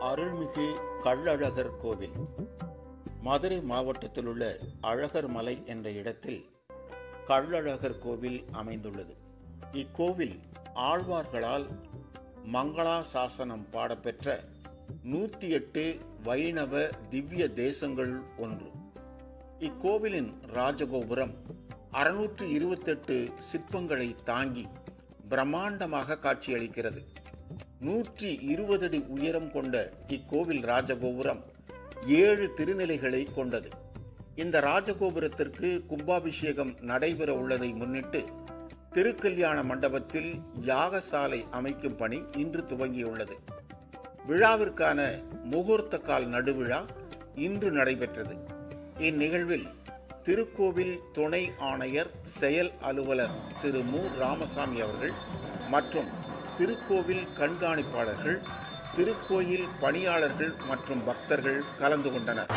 அருள்மிகு கள்ளழகர் கோவில். மதுரை மாவட்டத்தில் உள்ள அழகர் மலை என்ற இடத்தில் கள்ளழகர் கோவில் அமைந்துள்ளது. இக்கோவில் ஆழ்வார்களால் மங்களா சாசனம் பாடப்பெற்ற நூற்றி எட்டு வைணவ திவ்ய தேசங்கள் ஒன்று. இக்கோவிலின் ராஜகோபுரம் அறுநூற்று இருபத்தெட்டு சிற்பங்களை தாங்கி பிரம்மாண்டமாக காட்சியளிக்கிறது. நூற்றி இருபது அடி உயரம் கொண்ட இக்கோவில் ராஜகோபுரம் ஏழு திருநிலைகளை கொண்டது. இந்த ராஜகோபுரத்திற்கு கும்பாபிஷேகம் நடைபெற உள்ளதை முன்னிட்டு திருக்கல்யாண மண்டபத்தில் யாகசாலை அமைக்கும் பணி இன்று துவங்கியுள்ளது. விழாவிற்கான முகூர்த்த கால் நடுவிழா இன்று நடைபெற்றது. இந்நிகழ்வில் திருக்கோவில் துணை ஆணையர் செயல் அலுவலர் திரு மு. ராமசாமி அவர்கள் மற்றும் திருக்கோவில் கண்காணிப்பாளர்கள் திருக்கோயில் பணியாளர்கள் மற்றும் பக்தர்கள் கலந்து கொண்டனர்.